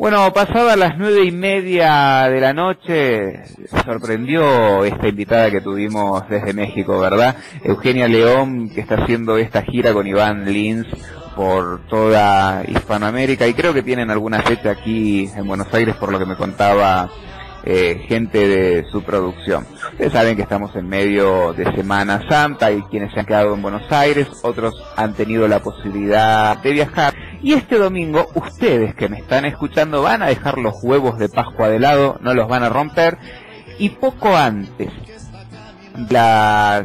Bueno, pasada las nueve y media de la noche, sorprendió esta invitada que tuvimos desde México, ¿verdad? Eugenia León, que está haciendo esta gira con Iván Lins por toda Hispanoamérica y creo que tienen alguna fecha aquí en Buenos Aires por lo que me contaba eh, gente de su producción. Ustedes saben que estamos en medio de Semana Santa y quienes se han quedado en Buenos Aires, otros han tenido la posibilidad de viajar. Y este domingo, ustedes que me están escuchando van a dejar los huevos de Pascua de lado, no los van a romper. Y poco antes, las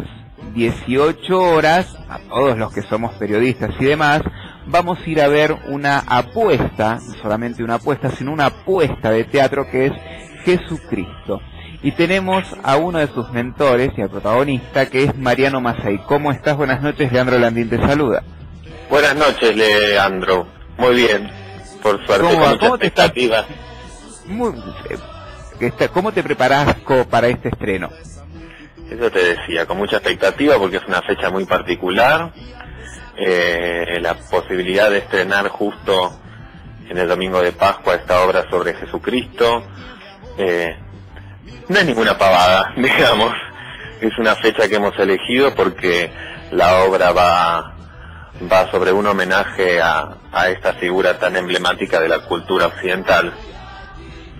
18 horas, a todos los que somos periodistas y demás, vamos a ir a ver una apuesta, no solamente una apuesta, sino una apuesta de teatro que es Jesucristo. Y tenemos a uno de sus mentores y al protagonista que es Mariano Masay. ¿Cómo estás? Buenas noches, Leandro Landín te saluda. Buenas noches, Leandro. Muy bien, por suerte, ¿Cómo, con mucha expectativa. Muy, eh, ¿Cómo te preparas para este estreno? Eso te decía, con mucha expectativa porque es una fecha muy particular. Eh, la posibilidad de estrenar justo en el domingo de Pascua esta obra sobre Jesucristo. Eh, no es ninguna pavada, digamos. Es una fecha que hemos elegido porque la obra va, va sobre un homenaje a, a esta figura tan emblemática de la cultura occidental.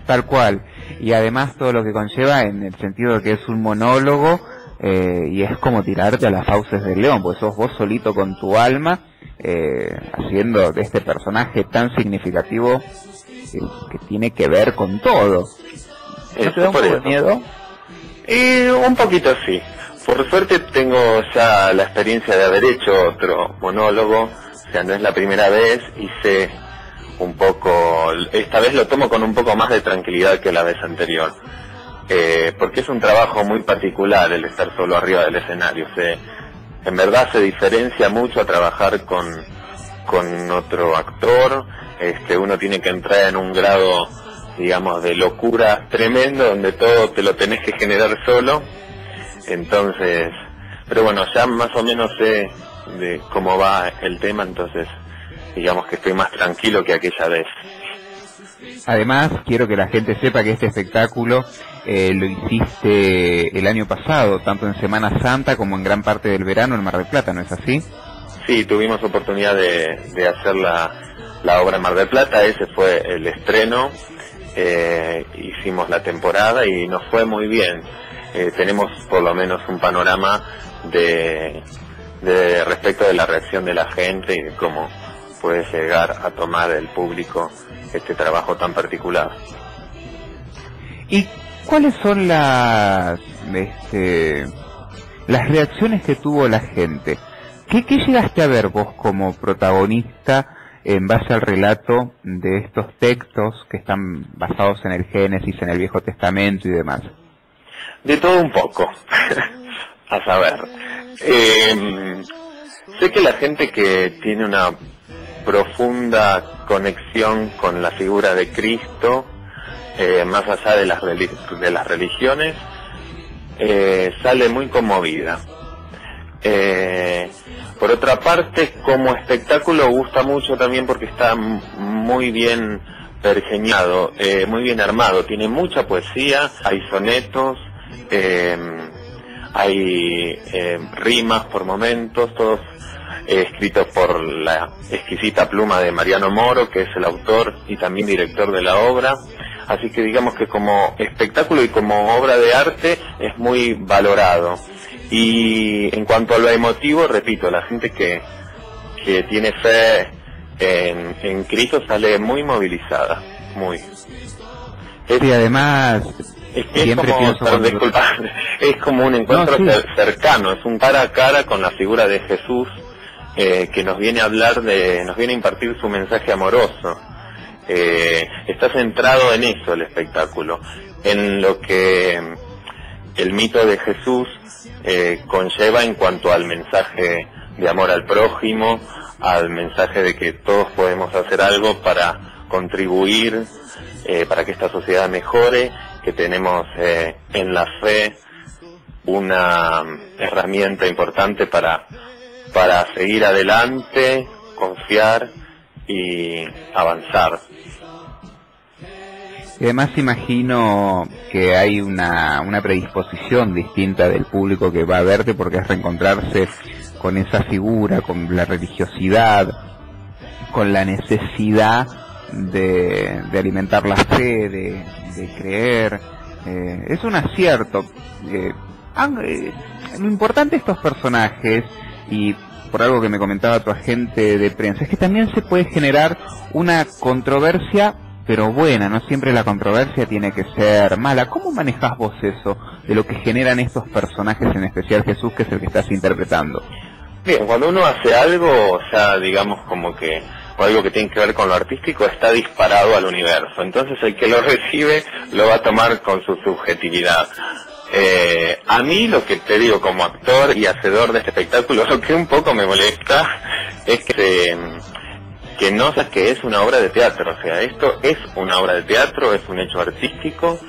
Tal cual. Y además todo lo que conlleva en el sentido de que es un monólogo eh, y es como tirarte a las fauces del león, porque sos vos solito con tu alma eh, haciendo de este personaje tan significativo que, que tiene que ver con todo. ¿No te da un poco de miedo? Y un poquito sí. Por suerte tengo ya la experiencia de haber hecho otro monólogo, o sea, no es la primera vez y sé un poco, esta vez lo tomo con un poco más de tranquilidad que la vez anterior, eh, porque es un trabajo muy particular el estar solo arriba del escenario, en verdad se diferencia mucho a trabajar con, con otro actor, este, uno tiene que entrar en un grado digamos, de locura tremendo, donde todo te lo tenés que generar solo. Entonces, pero bueno, ya más o menos sé de cómo va el tema, entonces digamos que estoy más tranquilo que aquella vez. Además, quiero que la gente sepa que este espectáculo eh, lo hiciste el año pasado, tanto en Semana Santa como en gran parte del verano en Mar del Plata, ¿no es así? Sí, tuvimos oportunidad de, de hacer la, la obra en Mar del Plata, ese fue el estreno eh, hicimos la temporada y nos fue muy bien. Eh, tenemos por lo menos un panorama de, respecto de la reacción de la gente y de cómo puede llegar a tomar el público este trabajo tan particular. ¿Y cuáles son las este, las reacciones que tuvo la gente? ¿Qué, ¿Qué llegaste a ver vos como protagonista en base al relato de estos textos que están basados en el Génesis, en el Viejo Testamento y demás? De todo un poco, a saber. Eh, sé que la gente que tiene una profunda conexión con la figura de Cristo, eh, más allá de las, de las religiones, eh, sale muy conmovida. Eh, por otra parte, como espectáculo gusta mucho también porque está muy bien pergeñado, eh, muy bien armado, tiene mucha poesía, hay sonetos, eh, hay eh, rimas por momentos, todos escritos por la exquisita pluma de Mariano Moro, que es el autor y también director de la obra. Así que digamos que como espectáculo y como obra de arte es muy valorado. Y en cuanto a lo emotivo, repito, la gente que, que tiene fe en, en Cristo sale muy movilizada, muy. y además, es, siempre como, pienso es como un encuentro cercano, es un cara a cara con la figura de Jesús eh, que nos viene a hablar de, nos viene a impartir su mensaje amoroso. Eh, está centrado en eso el espectáculo, en lo que el mito de Jesús eh, conlleva en cuanto al mensaje de amor al prójimo, al mensaje de que todos podemos hacer algo para contribuir, eh, para que esta sociedad mejore, que tenemos eh, en la fe una herramienta importante para, para seguir adelante, confiar y avanzar. Y además imagino que hay una, una predisposición distinta del público que va a verte porque es reencontrarse con esa figura, con la religiosidad, con la necesidad de, alimentar la fe, de, de creer. Eh, es un acierto. Eh, eh, lo importante de estos personajes, y por algo que me comentaba tu agente de prensa, es que también se puede generar una controversia pero buena, no siempre la controversia tiene que ser mala. ¿Cómo manejas vos eso de lo que generan estos personajes, en especial Jesús, que es el que estás interpretando? Bien, cuando uno hace algo, ya digamos como que o algo que tiene que ver con lo artístico está disparado al universo. Entonces el que lo recibe lo va a tomar con su subjetividad. Eh, a mí lo que te digo como actor y hacedor de este espectáculo, lo que un poco me molesta es que, que no sabes que es una obra de teatro. O sea, esto es una obra de teatro, es un hecho artístico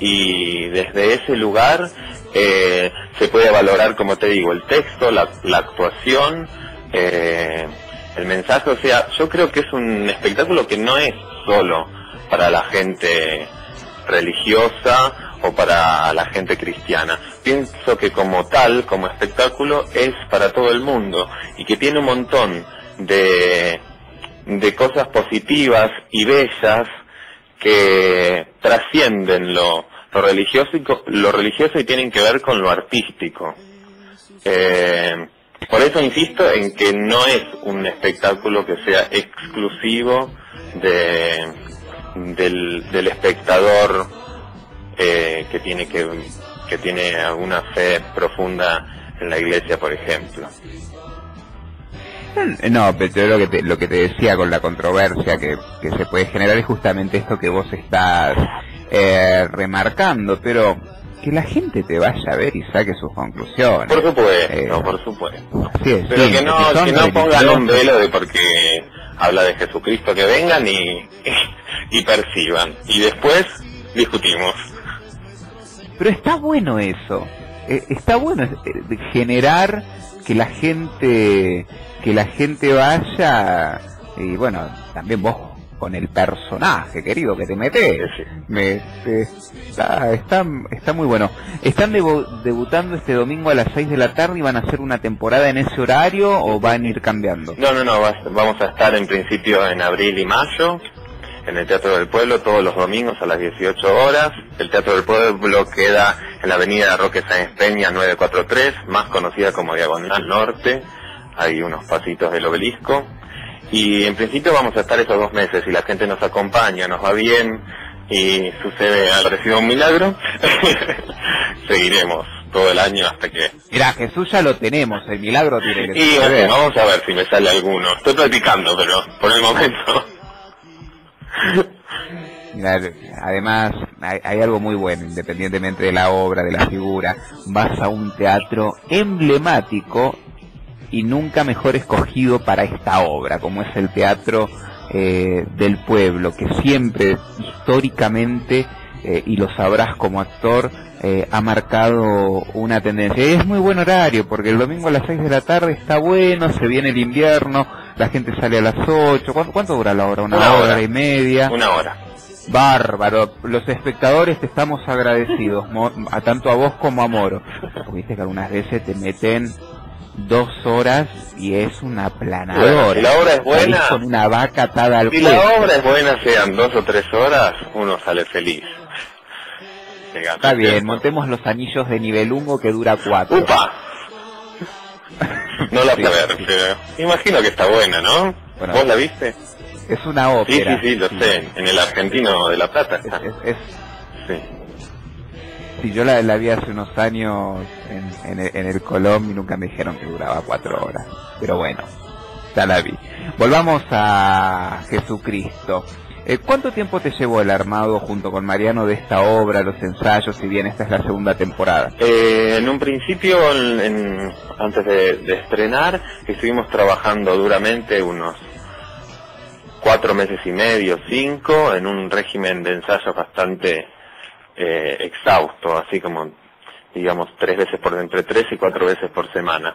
y desde ese lugar eh, se puede valorar, como te digo, el texto, la, la actuación, eh, el mensaje. O sea, yo creo que es un espectáculo que no es solo para la gente religiosa o para la gente cristiana. Pienso que como tal, como espectáculo, es para todo el mundo y que tiene un montón de, de cosas positivas y bellas que trascienden lo, lo religioso y, lo religioso y tienen que ver con lo artístico. Eh, por eso insisto en que no es un espectáculo que sea exclusivo de, del, del espectador eh, que tiene que, que tiene alguna fe profunda en la iglesia, por ejemplo. No, pero lo que te, lo que te decía con la controversia que, que se puede generar es justamente esto que vos estás eh, remarcando, pero que la gente te vaya a ver y saque sus conclusiones. Por supuesto, eh, por supuesto. pero que no, que no pongan un velo de porque habla de Jesucristo, que vengan y, y perciban. Y después discutimos. Pero está bueno eso. Eh, está bueno eh, generar que la gente que la gente vaya y bueno, también vos con el personaje, querido, que te metes. Me, está, está, está, muy bueno. ¿Están debutando este domingo a las 6 de la tarde y van a hacer una temporada en ese horario o van a ir cambiando? No, no, no, vamos a estar en principio en abril y mayo en el Teatro del Pueblo todos los domingos a las 18 horas. El Teatro del Pueblo queda en la avenida Roque Sáenz Peña 943, más conocida como Diagonal Norte. Hay unos pasitos del obelisco. Y en principio vamos a estar esos dos meses. Si la gente nos acompaña, nos va bien y sucede ha parecido un milagro, seguiremos todo el año hasta que... Mira, Jesús ya lo tenemos, el milagro tiene que Y vamos a ver si me sale alguno. Estoy practicando, pero por el momento... Además, hay, algo muy bueno, independientemente de la obra, de la figura. Vas a un teatro emblemático y nunca mejor escogido para esta obra, como es el Teatro eh, del Pueblo, que siempre históricamente, eh, y lo sabrás como actor, eh, ha marcado una tendencia. es muy buen horario, porque el domingo a las 6 de la tarde está bueno, se viene el invierno, la gente sale a las 8. ¿Cuánto, dura la hora? ¿Una, hora, y media? Una hora. Bárbaro. Los espectadores te estamos agradecidos, a tanto a vos como a Moro. viste que algunas veces te meten dos horas y es una aplanadora. si la obra es buena, con una vaca atada al Si la obra es buena, sean dos o tres horas, uno sale feliz. Está bien, montemos los anillos de nivel 1 que dura cuatro. ¡Upa! No la ver, pero imagino que está buena, ¿no? ¿Vos la viste? Es una ópera. Sí, sí, sí, lo sé. En el Argentino de La Plata está. Es, sí. Sí, yo la, la vi hace unos años en, en, en el Colón y nunca me dijeron que duraba cuatro horas. Pero bueno, ya la vi. Volvamos a Jesucristo. Eh, ¿Cuánto tiempo te llevó el armado junto con Mariano de esta obra, los ensayos, si bien esta es la segunda temporada? Eh, en un principio, antes de, estrenar, estuvimos trabajando duramente unos cuatro meses y medio, cinco, en un régimen de ensayos bastante eh, exhausto, así como, digamos, tres veces por entre tres y cuatro veces por semana.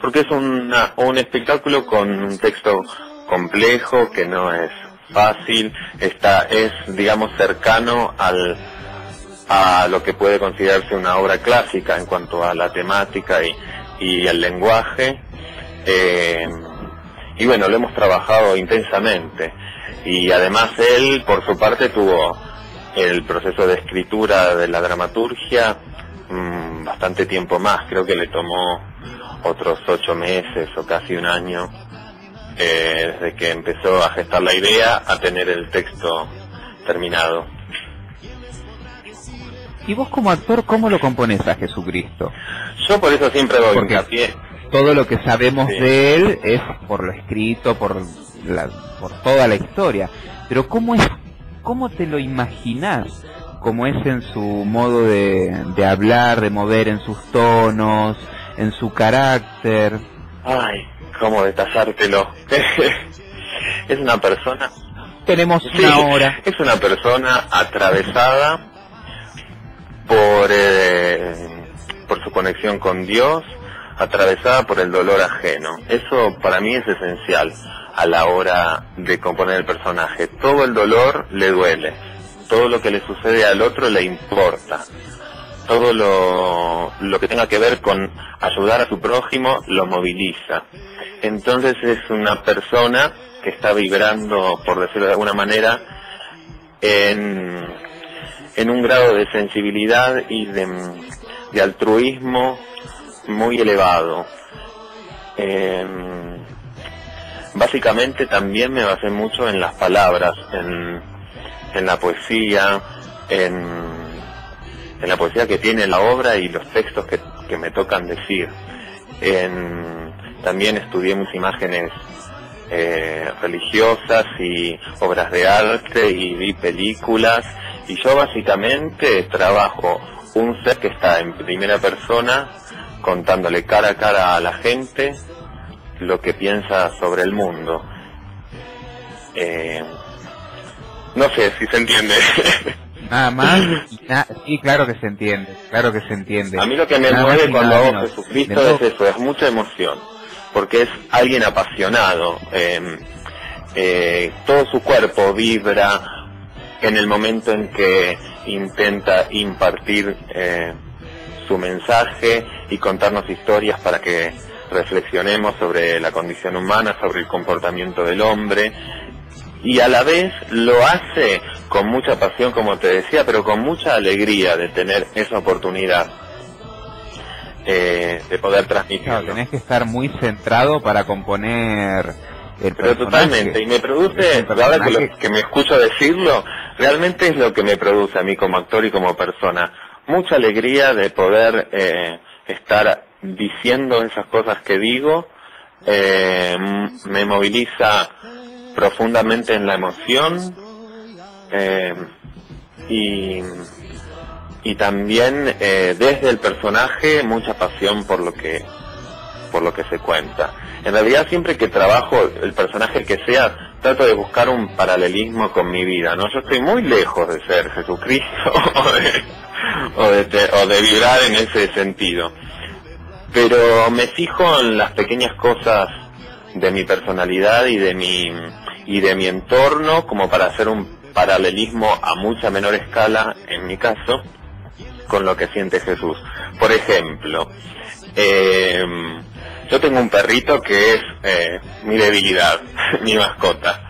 Porque es un espectáculo con un texto complejo que no es fácil, está, es, digamos, cercano al, a lo que puede considerarse una obra clásica en cuanto a la temática y, y el lenguaje. Eh, y bueno, lo hemos trabajado intensamente. Y además él, por su parte, tuvo el proceso de escritura de la dramaturgia mm, bastante tiempo más. Creo que le tomó otros ocho meses o casi un año eh, desde que empezó a gestar la idea a tener el texto terminado. ¿Y vos como actor cómo lo compones a Jesucristo? Yo por eso siempre doy Porque hincapié. todo lo que sabemos Sí. de él es por lo escrito, por, la, por toda la historia. Pero ¿cómo es, cómo te lo imaginás? ¿Cómo es en su modo de, de hablar, de mover en sus tonos, en su carácter? Ay, cómo detallártelo. es una persona Tenemos Sí, una hora. Es una persona atravesada por, eh, por su conexión con Dios, atravesada por el dolor ajeno. Eso para mí es esencial a la hora de componer el personaje. Todo el dolor le duele, todo lo que le sucede al otro le importa. Todo lo, lo que tenga que ver con ayudar a su prójimo lo moviliza. Entonces es una persona que está vibrando, por decirlo de alguna manera, en, en un grado de sensibilidad y de, altruismo muy elevado. Eh, básicamente también me basé mucho en las palabras, en, la poesía, en, la poesía que tiene la obra y los textos que, me tocan decir. En- también estudié mis imágenes eh, religiosas y obras de arte y vi películas y yo básicamente trabajo un ser que está en primera persona contándole cara a cara a la gente lo que piensa sobre el mundo. Eh, no sé si se entiende. Nada más. na- sí, claro que se entiende. Claro que se entiende. A mí lo que me Nada mueve cuando hago. Jesucristo es eso, es mucha emoción, porque es alguien apasionado. eh, eh, todo su cuerpo vibra en el momento en que intenta impartir eh, su mensaje y contarnos historias para que reflexionemos sobre la condición humana, sobre el comportamiento del hombre y a la vez lo hace con mucha pasión, como te decía, pero con mucha alegría de tener esa oportunidad eh, de poder Claro, transmitirlo. tenés que estar muy centrado para componer el Pero totalmente, y me produce, ahora que, lo- que me escucho decirlo, realmente es lo que me produce a mí como actor y como persona. Mucha alegría de poder eh, estar diciendo esas cosas que digo, eh, me moviliza profundamente en la emoción eh, y, y también eh, desde el personaje mucha pasión por lo que por lo que se cuenta. En realidad siempre que trabajo el personaje que sea, trato de buscar un paralelismo con mi vida, ¿no? Yo estoy muy lejos de ser Jesucristo o de, o de, o de vibrar en ese sentido. Pero me fijo en las pequeñas cosas de mi personalidad y de mi, y de mi entorno como para hacer un paralelismo a mucha menor escala, en mi caso, con lo que siente Jesús. Por ejemplo, eh, yo tengo un perrito que es eh, mi debilidad, mi mascota.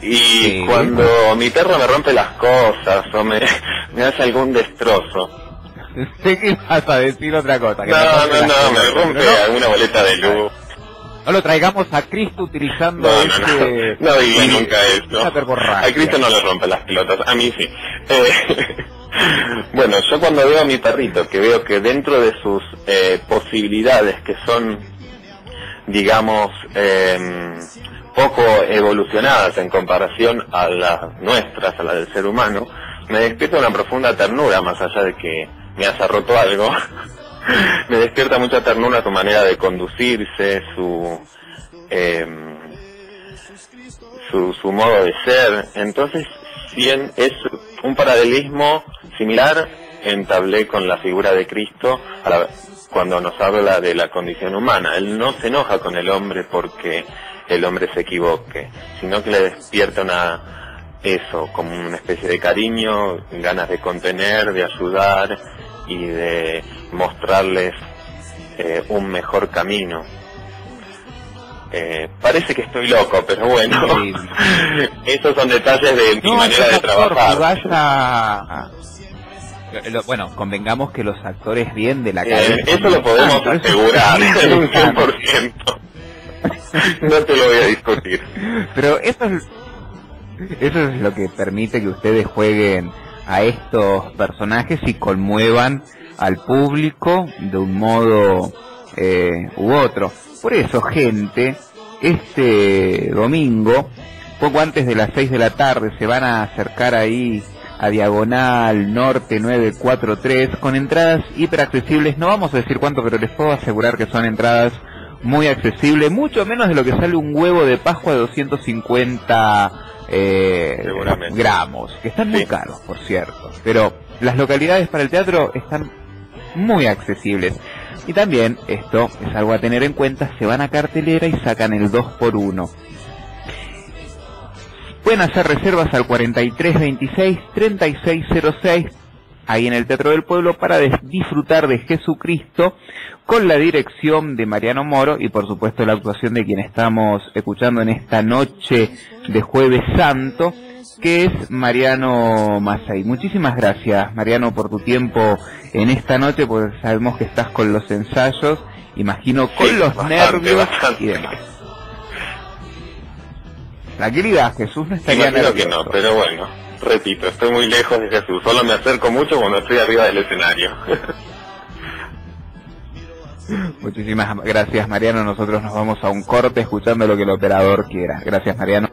Y Sí. cuando mi perro me rompe las cosas o me, me hace algún destrozo, sé que vas a decir otra cosa. que no, no, las no, me rompe no- alguna boleta de luz. No lo traigamos a Cristo utilizando No, no, ese... no, no nunca verborragia. A Cristo no le rompe las pelotas, a mí sí. Eh, bueno, yo cuando veo a mi perrito, que veo que dentro de sus eh, posibilidades, que son, digamos, em, poco evolucionadas en comparación a las nuestras, a la del ser humano, me despierta una profunda ternura, más allá de que me haya roto algo. me despierta mucha ternura su manera de conducirse, su... em, su, su modo de ser. Entonces, es un paralelismo similar entablé con la figura de Cristo a la- cuando nos habla de la condición humana. Él no se enoja con el hombre porque el hombre se equivoque, sino que le despierta una eso, como una especie de cariño, ganas de contener, de ayudar y de mostrarles eh, un mejor camino. Eh, parece que estoy loco, pero bueno, esos son detalles de mi manera de trabajar. bueno, convengamos que los actores bien de la calle... Eh, eso lo podemos asegurar, en un 100%. no te lo voy a discutir. Pero eso es, eso es lo que permite que ustedes jueguen a estos personajes y conmuevan al público de un modo eh, u otro. Por eso, gente, este domingo, poco antes de las 6 de la tarde, se van a acercar ahí a Diagonal Norte 943 con entradas hiperaccesibles. No vamos a decir cuánto, pero les puedo asegurar que son entradas muy accesibles, mucho menos de lo que sale un huevo de Pascua de 250 eh, gramos, que están muy caros, por cierto. Pero las localidades para el teatro están muy accesibles. Y también, esto es algo a tener en cuenta, se van a cartelera y sacan el 2 por 1 Pueden hacer reservas al 4326-3606 ahí en el Teatro del Pueblo para disfrutar de Jesucristo con la dirección de Mariano Moro y por supuesto la actuación de quien estamos escuchando en esta noche de jueves santo que es Mariano Masay. Muchísimas gracias, Mariano, por tu tiempo en esta noche, porque sabemos que estás con los ensayos, imagino con los nervios y demás. La querida Jesús no estaría Imagino que no, pero bueno, repito, estoy muy lejos de Jesús, solo me acerco mucho cuando estoy arriba del escenario. Muchísimas gracias Mariano, nosotros nos vamos a un corte escuchando lo que el operador quiera. Gracias Mariano.